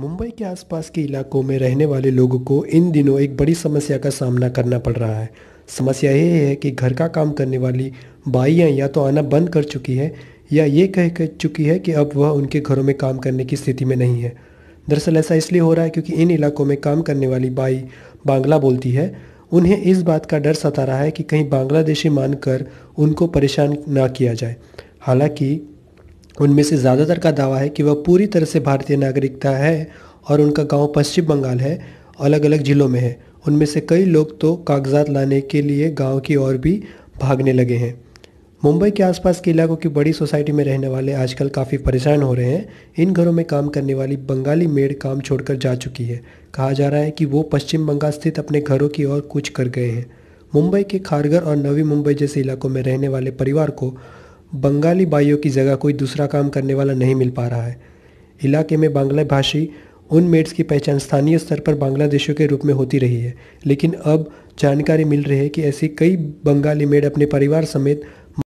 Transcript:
मुंबई के आसपास के इलाकों में रहने वाले लोगों को इन दिनों एक बड़ी समस्या का सामना करना पड़ रहा है। समस्या ये है कि घर का काम करने वाली बाइयाँ या तो आना बंद कर चुकी है या ये कह कर चुकी है कि अब वह उनके घरों में काम करने की स्थिति में नहीं है। दरअसल ऐसा इसलिए हो रहा है क्योंकि इन इलाकों में काम करने वाली बाई बांग्ला बोलती है। उन्हें इस बात का डर सता रहा है कि कहीं बांग्लादेशी मानकर उनको परेशान ना किया जाए। हालाँकि उनमें से ज़्यादातर का दावा है कि वह पूरी तरह से भारतीय नागरिकता है और उनका गाँव पश्चिम बंगाल है अलग अलग ज़िलों में है। उनमें से कई लोग तो कागजात लाने के लिए गाँव की ओर भी भागने लगे हैं। मुंबई के आसपास के इलाकों की बड़ी सोसाइटी में रहने वाले आजकल काफ़ी परेशान हो रहे हैं। इन घरों में काम करने वाली बंगाली मेड काम छोड़कर जा चुकी है। कहा जा रहा है कि वो पश्चिम बंगाल स्थित अपने घरों की ओर कुछ कर गए हैं। मुंबई के खारगर और नवी मुंबई जैसे इलाकों में रहने वाले परिवार को बंगाली भाइयों की जगह कोई दूसरा काम करने वाला नहीं मिल पा रहा है। इलाके में बांग्ला भाषी उन मेड्स की पहचान स्थानीय स्तर पर बांग्लादेशियों के रूप में होती रही है। लेकिन अब जानकारी मिल रही है कि ऐसी कई बंगाली मेड अपने परिवार समेत